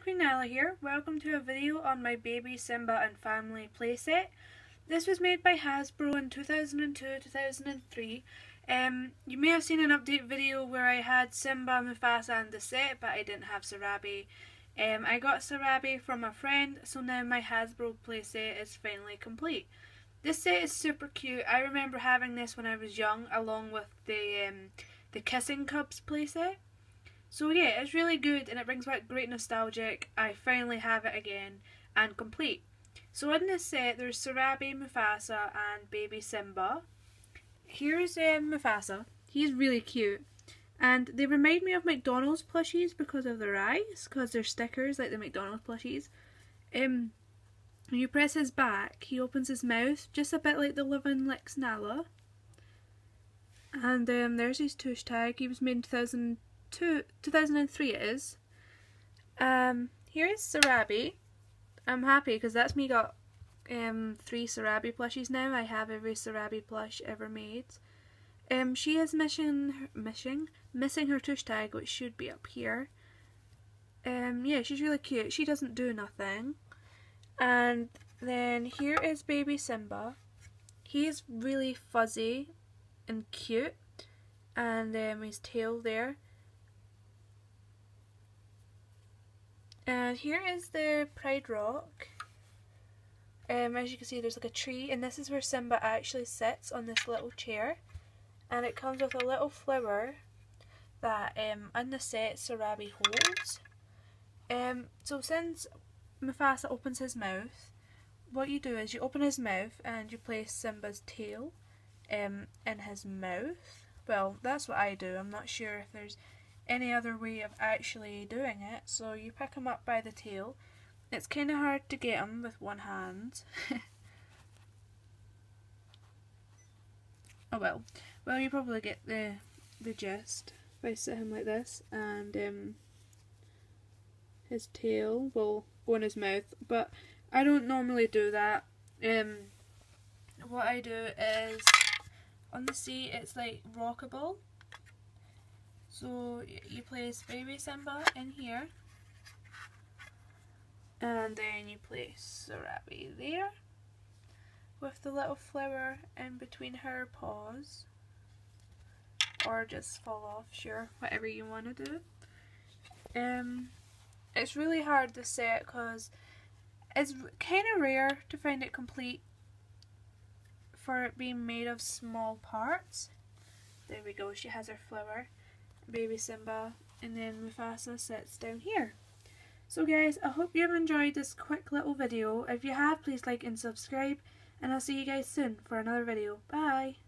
friend Queen Nyla here. Welcome to a video on my baby Simba and family playset. This was made by Hasbro in 2002-2003. Um, you may have seen an update video where I had Simba, Mufasa and the set, but I didn't have Sarabi. Um, I got Sarabi from a friend, so now my Hasbro playset is finally complete. This set is super cute. I remember having this when I was young, along with the um, the Kissing Cubs playset. So yeah, it's really good and it brings back great nostalgic. I finally have it again and complete. So in this set there's Sarabi, Mufasa and baby Simba. Here's um, Mufasa. He's really cute. And they remind me of McDonald's plushies because of their eyes, because they're stickers like the McDonald's plushies. Um, when you press his back, he opens his mouth just a bit like the Living Licks Nala. And um, there's his tush tag. He was made in 2000 two, 2003 it is. Um, here is Sarabi. I'm happy because that's me got um, three Sarabi plushies now. I have every Sarabi plush ever made. Um, she is missing, missing, missing her tush tag, which should be up here. Um, yeah, she's really cute. She doesn't do nothing. And then here is baby Simba. He's really fuzzy and cute. And um, his tail there. And here is the Pride Rock. Um, as you can see there's like a tree and this is where Simba actually sits on this little chair. And it comes with a little flower that um, in the set Sarabi holds. Um, so since Mufasa opens his mouth, what you do is you open his mouth and you place Simba's tail um, in his mouth. Well, that's what I do. I'm not sure if there's any other way of actually doing it. So you pick them up by the tail. It's kind of hard to get them with one hand. oh well. Well, you probably get the the gist if I sit him like this and um, his tail will go in his mouth. But I don't normally do that. Um, what I do is on the seat it's like rockable so you place baby Simba in here and then you place Sarabi there with the little flower in between her paws or just fall off, sure, whatever you want to do. Um, it's really hard to set because it's kind of rare to find it complete for it being made of small parts. There we go, she has her flower baby Simba, and then Mufasa sits down here. So guys, I hope you've enjoyed this quick little video. If you have, please like and subscribe, and I'll see you guys soon for another video. Bye!